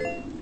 え?